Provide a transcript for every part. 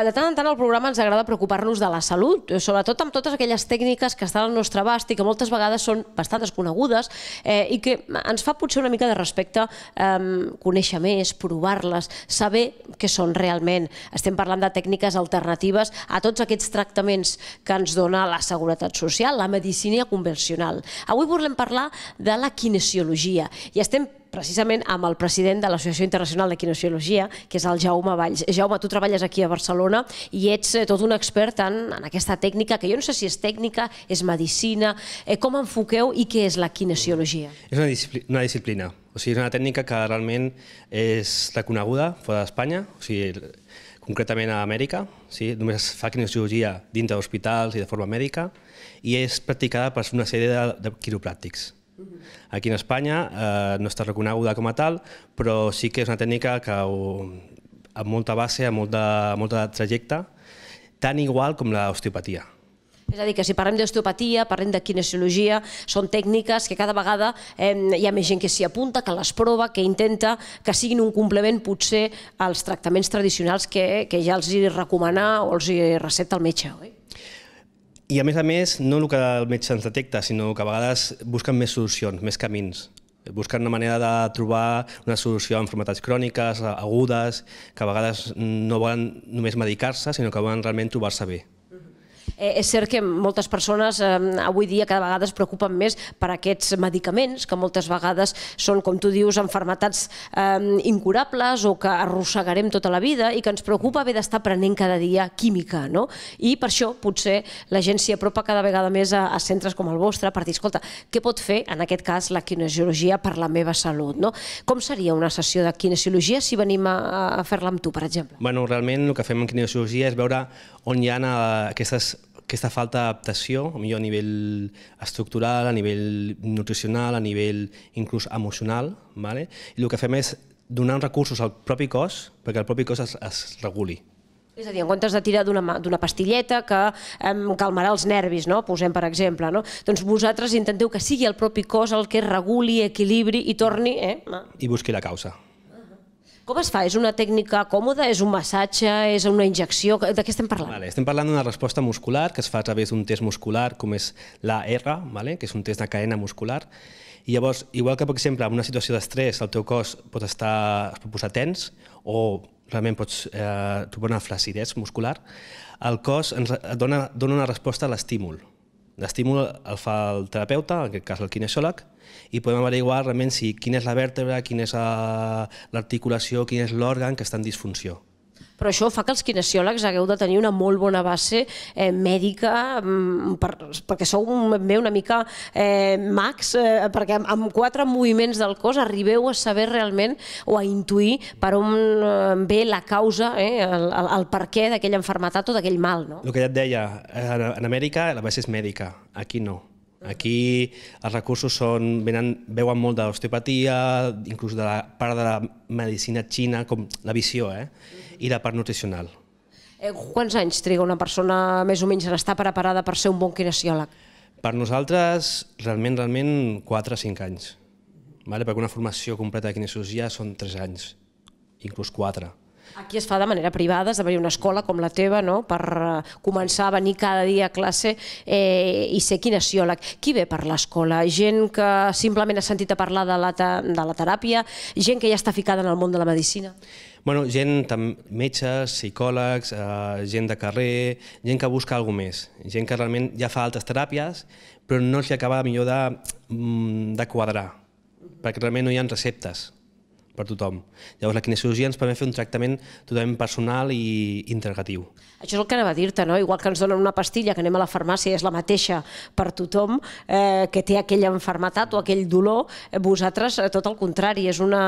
De tant en tant al programa ens agrada preocupar-nos de la salut, sobretot amb totes aquelles tècniques que estan al nostre abast i que moltes vegades són bastant desconegudes eh, i que ens fa potser una mica de respecte eh, conèixer més, provar-les, saber què són realment. Estem parlant de tècniques alternatives a tots aquests tractaments que ens dona la seguretat social, la medicina convencional. Avui volem parlar de la kinesiologia i estem precisament amb el president de l'Associació Internacional de Kinesiologia, que és el Jaume Valls. Jaume, tu treballes aquí a Barcelona i ets eh, tot un expert en, en aquesta tècnica, que jo no sé si és tècnica, és medicina, eh, com enfoqueu i què és la kinesiologia? És una, disciplina, una disciplina, o sigui, és una tècnica que realment és reconeguda fora d'Espanya, o sigui, concretament a Amèrica, sí? només es fa kinesiologia dintre d'hospitals i de forma mèdica, i és practicada per una sèrie de, de quiropràctics. Aquí en Espanya eh, no està reconeguda com a tal, però sí que és una tècnica que amb molta base, amb molta, molta trajecte, tan igual com l'osteopatia. És a dir, que si parlem d'osteopatia, parlem de kinesiologia, són tècniques que cada vegada eh, hi ha més gent que s'hi apunta, que les prova, que intenta que siguin un complement potser als tractaments tradicionals que, que ja els hi recomana o els hi recepta el metge. Oi? I a més a més, no el que el metge ens detecta, sinó que a vegades busquen més solucions, més camins. Busquen una manera de trobar una solució a enfermetats cròniques, agudes, que a vegades no volen només medicar-se, sinó que volen realment trobar-se bé. Eh, és cert que moltes persones eh, avui dia cada vegada es preocupen més per aquests medicaments, que moltes vegades són, com tu dius, enfermetats eh, incurables o que arrossegarem tota la vida i que ens preocupa haver d'estar prenent cada dia química. No? I per això potser la gent s'hi apropa cada vegada més a, a centres com el vostre per dir, escolta, què pot fer en aquest cas la kinesiologia per la meva salut? No? Com seria una sessió de kinesiologia si venim a, a fer-la amb tu, per exemple? Bueno, realment el que fem en kinesiologia és veure on hi ha eh, aquestes aquesta falta d'adaptació, millor a nivell estructural, a nivell nutricional, a nivell inclús emocional, vale? i el que fem és donar recursos al propi cos perquè el propi cos es, es reguli. És a dir, en comptes de tirar d'una pastilleta que em calmarà els nervis, no? posem per exemple, no? doncs vosaltres intenteu que sigui el propi cos el que reguli, equilibri i torni... Eh? I busqui la causa. Com es fa? És una tècnica còmoda? És un massatge? És una injecció? De què estem parlant? Vale, estem parlant d'una resposta muscular que es fa a través d'un test muscular com és l'AR, vale? que és un test de cadena muscular. I llavors, igual que, per exemple, en una situació d'estrès el teu cos pot estar, es pot posar tens o realment pots eh, trobar una flacidesa muscular, el cos ens dona, dona una resposta a l'estímul. L'estímul el fa el terapeuta, en aquest cas el kinesiòleg, i podem averiguar realment si quina és la vèrtebra, quina és l'articulació, quin és l'òrgan que està en disfunció però això fa que els kinesiòlegs hagueu de tenir una molt bona base eh, mèdica mm, per, perquè sou bé una mica eh, mags, eh, perquè amb, amb quatre moviments del cos arribeu a saber realment o a intuir per on eh, ve la causa, eh, el, el, el per què d'aquella enfermetat o d'aquell mal. No? El que ja et deia, en, en Amèrica la base és mèdica, aquí no. Aquí els recursos són, venen, veuen molt de l'osteopatia, inclús de la part de la medicina xina, com la visió, eh? i la part nutricional. Eh, quants anys triga una persona més o menys en estar preparada per ser un bon kinesiòleg? Per nosaltres, realment, realment, 4 o 5 anys. Vale? Perquè una formació completa de kinesiologia són 3 anys, inclús 4. Aquí es fa de manera privada, d'haver una escola com la teva, no? per eh, començar a venir cada dia a classe eh, i ser kinesiòleg. Qui ve per l'escola? Gent que simplement ha sentit a parlar de la, de la teràpia? Gent que ja està ficada en el món de la medicina? Bueno, gent, metges, psicòlegs, eh, gent de carrer, gent que busca alguna més, gent que realment ja fa altres teràpies, però no els acaba millor de, mm, de quadrar, perquè realment no hi ha receptes per tothom. Llavors la kinesiologia ens permet fer un tractament totalment personal i integratiu. Això és el que anava a dir-te, no? igual que ens donen una pastilla que anem a la farmàcia és la mateixa per tothom, eh, que té aquella enfermetat o aquell dolor, eh, vosaltres eh, tot el contrari, és una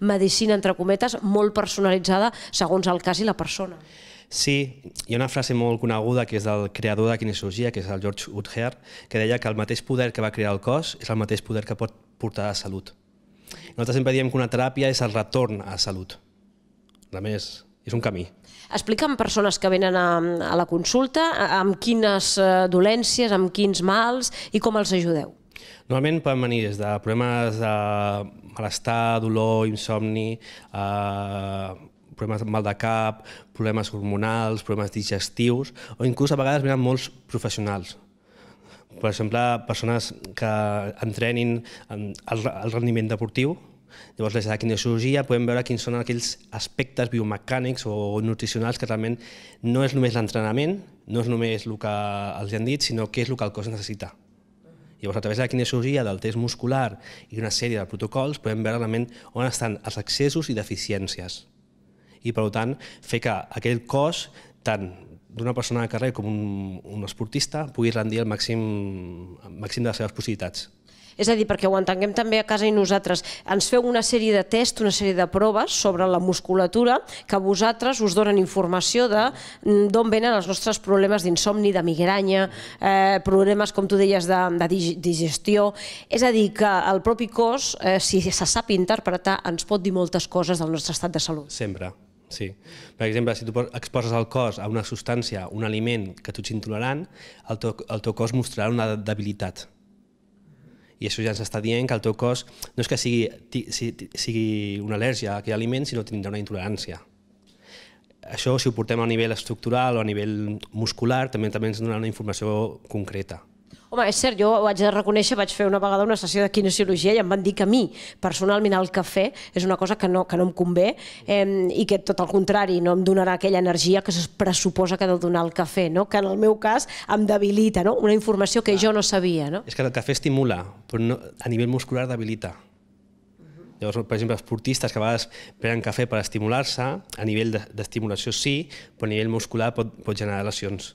medicina, entre cometes, molt personalitzada segons el cas i la persona. Sí, hi ha una frase molt coneguda que és del creador de kinesiologia, que és el George Woodher, que deia que el mateix poder que va crear el cos és el mateix poder que pot portar a salut. Nosaltres sempre diem que una teràpia és el retorn a salut. A més, és un camí. Explica'm persones que venen a, a la consulta, amb quines eh, dolències, amb quins mals i com els ajudeu. Normalment poden venir des de problemes de malestar, dolor, insomni, eh, problemes de mal de cap, problemes hormonals, problemes digestius, o inclús a vegades venen molts professionals. Per exemple, persones que entrenin el, el rendiment deportiu, Llavors, des de la kinesiologia podem veure quins són aquells aspectes biomecànics o nutricionals que realment no és només l'entrenament, no és només el que els han dit, sinó què és el que el cos necessita. Llavors, a través de la kinesiologia, del test muscular i una sèrie de protocols, podem veure realment on estan els excessos i deficiències. I, per tant, fer que aquell cos, tant d'una persona de carrer com un, un esportista, pugui rendir el màxim, el màxim de les seves possibilitats. És a dir, perquè ho entenguem també a casa i nosaltres, ens feu una sèrie de tests, una sèrie de proves sobre la musculatura que vosaltres us donen informació de mm, d'on venen els nostres problemes d'insomni, de migranya, eh, problemes, com tu deies, de, de digestió. És a dir, que el propi cos, eh, si se sap interpretar, ens pot dir moltes coses del nostre estat de salut. Sempre. Sí. Per exemple, si tu exposes el cos a una substància, un aliment que tu ets intolerant, el teu, el teu cos mostrarà una debilitat i això ja ens està dient que el teu cos no és que sigui, sigui una al·lèrgia a aquell aliment, sinó tindrà una intolerància. Això, si ho portem a nivell estructural o a nivell muscular, també també ens dona una informació concreta. Home, és cert, jo ho haig de reconèixer, vaig fer una vegada una sessió de kinesiologia i em van dir que a mi, personalment, el cafè és una cosa que no, que no em convé eh, i que, tot el contrari, no em donarà aquella energia que es pressuposa que ha de donar el cafè, no? que en el meu cas em debilita, no? una informació que jo no sabia. No? És que el cafè estimula, però no, a nivell muscular debilita. Llavors, per exemple, esportistes que a vegades prenen cafè per estimular-se, a nivell d'estimulació sí, però a nivell muscular pot, pot generar lesions.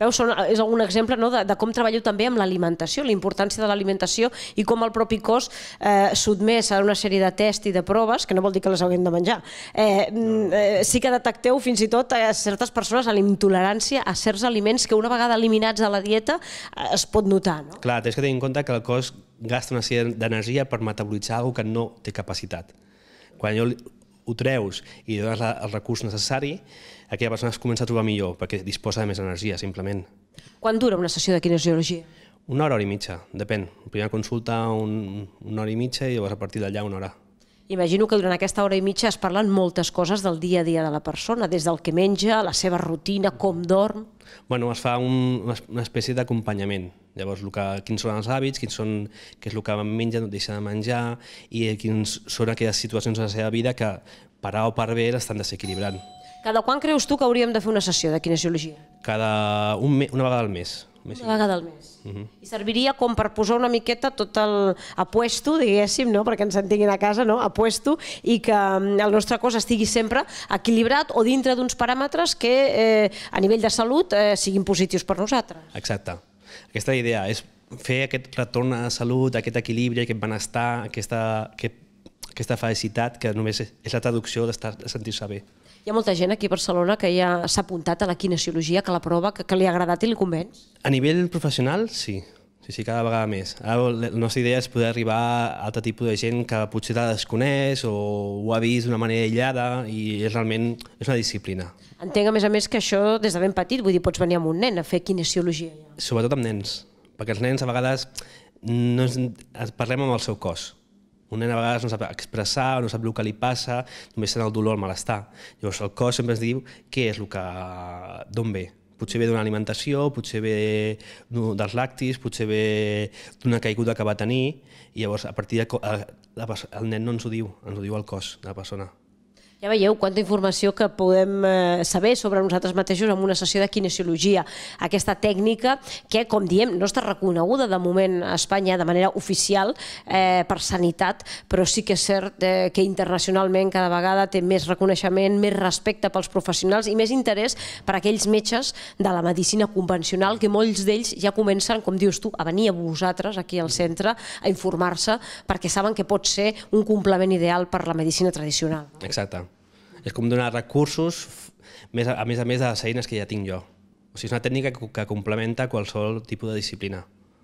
Veus, són, és un exemple no, de, de com treballo també amb l'alimentació, la importància de l'alimentació i com el propi cos eh, sotmès a una sèrie de tests i de proves, que no vol dir que les haguem de menjar, eh, mm, eh, sí que detecteu fins i tot a certes persones a la intolerància a certs aliments que una vegada eliminats de la dieta eh, es pot notar. No? Clar, tens que tenir en compte que el cos gasta una sèrie d'energia per metabolitzar alguna que no té capacitat. Quan jo ho treus i dones el recurs necessari, aquella persona es comença a trobar millor perquè disposa de més energia, simplement. Quan dura una sessió de kinesiologia? Una hora, hora i mitja, depèn. Primera consulta un, una hora i mitja i llavors a partir d'allà una hora. Imagino que durant aquesta hora i mitja es parlen moltes coses del dia a dia de la persona, des del que menja, la seva rutina, com dorm... Bueno, es fa un, una espècie d'acompanyament. Llavors, el que, quins són els hàbits, quins són, què és el que menja, no deixa de menjar, i quins són aquelles situacions de la seva vida que per A o per B l'estan desequilibrant. Cada quan creus tu que hauríem de fer una sessió de kinesiologia? Cada un una vegada al mes. Més una vegada al mes. Uh -huh. I serviria com per posar una miqueta tot el apuesto, diguéssim, no? perquè ens entenguin a casa, no? apuesto, i que mm, el nostre cos estigui sempre equilibrat o dintre d'uns paràmetres que eh, a nivell de salut eh, siguin positius per nosaltres. Exacte. Aquesta idea és fer aquest retorn a la salut, aquest equilibri, aquest benestar, aquesta, aquest, aquesta felicitat que només és la traducció de sentir-se bé. Hi ha molta gent aquí a Barcelona que ja s'ha apuntat a la kinesiologia, que la prova, que, que li ha agradat i li convenç? A nivell professional, sí. Sí, sí, cada vegada més. Ara la nostra idea és poder arribar a altre tipus de gent que potser la desconeix o ho ha vist d'una manera aïllada i és realment és una disciplina. Entenc, a més a més, que això des de ben petit, vull dir, pots venir amb un nen a fer kinesiologia. Sobretot amb nens, perquè els nens a vegades no és, parlem amb el seu cos un nen a vegades no sap expressar, no sap el que li passa, només sent el dolor, el malestar. Llavors el cos sempre es diu què és el que... d'on ve. Potser ve d'una alimentació, potser ve dels lactis, potser ve d'una caiguda que va tenir, i llavors a partir de... el nen no ens ho diu, ens ho diu el cos de la persona. Ja veieu quanta informació que podem eh, saber sobre nosaltres mateixos en una sessió de kinesiologia. Aquesta tècnica que, com diem, no està reconeguda de moment a Espanya de manera oficial eh, per sanitat, però sí que és cert eh, que internacionalment cada vegada té més reconeixement, més respecte pels professionals i més interès per aquells metges de la medicina convencional que molts d'ells ja comencen, com dius tu, a venir a vosaltres aquí al centre a informar-se perquè saben que pot ser un complement ideal per la medicina tradicional. Exacte és com donar recursos més a, a més a més de les eines que ja tinc jo. O sigui, és una tècnica que, que complementa qualsevol tipus de disciplina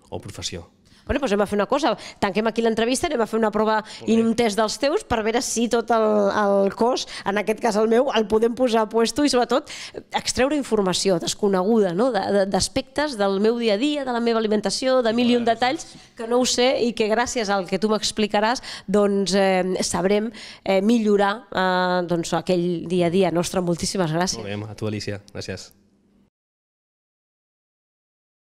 o professió. Bueno, doncs anem a fer una cosa, tanquem aquí l'entrevista, anem a fer una prova i un test dels teus per veure si tot el, el cos, en aquest cas el meu, el podem posar a puesto i sobretot extreure informació desconeguda, no? d'aspectes del meu dia a dia, de la meva alimentació, de mil i un detalls que no ho sé i que gràcies al que tu m'explicaràs doncs eh, sabrem eh, millorar eh, doncs, aquell dia a dia nostre. Moltíssimes gràcies. Molt bé, a tu Alicia, gràcies.